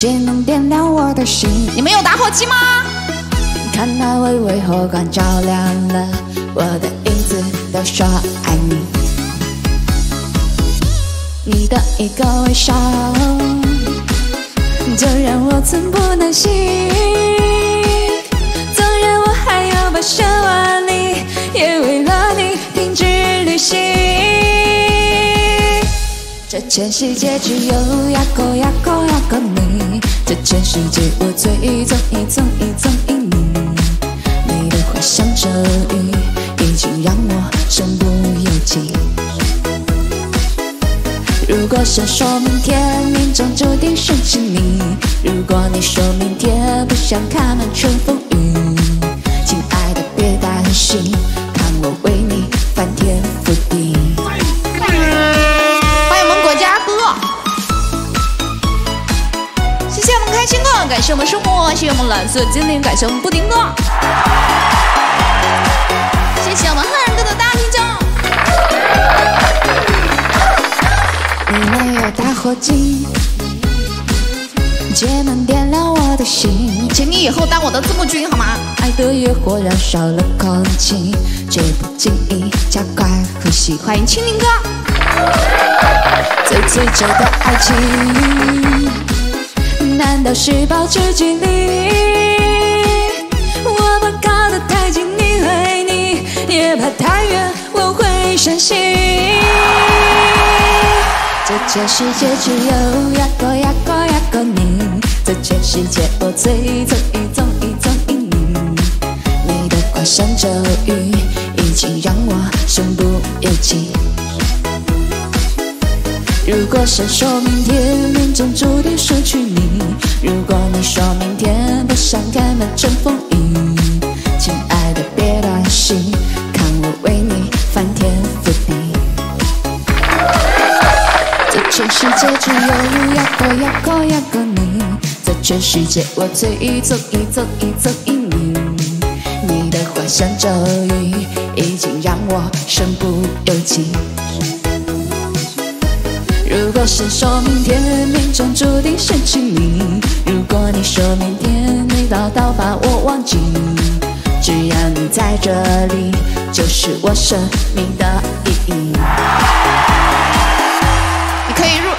谁能点亮我的心？你们有打火机吗？看那微微火光照亮了我的影子，都说爱你。你的一个微笑，就让我寸步难行。纵然我还有百千全世界只有呀个呀个呀个你。这全世界我最中意中意中意你，你的话像咒语，已经让我身不由己。如果是说明天命中注定失去你，如果你说明天不想看满春风感谢我们生活，谢谢我们蓝色精灵，感谢我们布丁哥，谢谢我们汉哥的大啤酒。你没有打火机，姐们点亮我的心。请你以后当我的字幕君好吗？爱的野火燃烧了空气，却不经意加快呼吸。欢迎青林哥，最脆弱的爱情。难道是保持距离？我怕靠得太近，你会腻；也怕太远，我会伤心。这全世界只有一个、一个、一个你。这全世界我最中意、中意、中意你。你的话像咒语，已经让谁说明天命中注定失去你，如果你说明天不想开满阵风雨，亲爱的别担心，看我为你翻天覆地。这全世界只有一个一个一个你，这全世界我最中意中意中意你。你的话像咒语，已经让我身不由己。如果是说明天命中注定失去你，如果你说明天你早早把我忘记，只要你在这里，就是我生命的意义。你可以入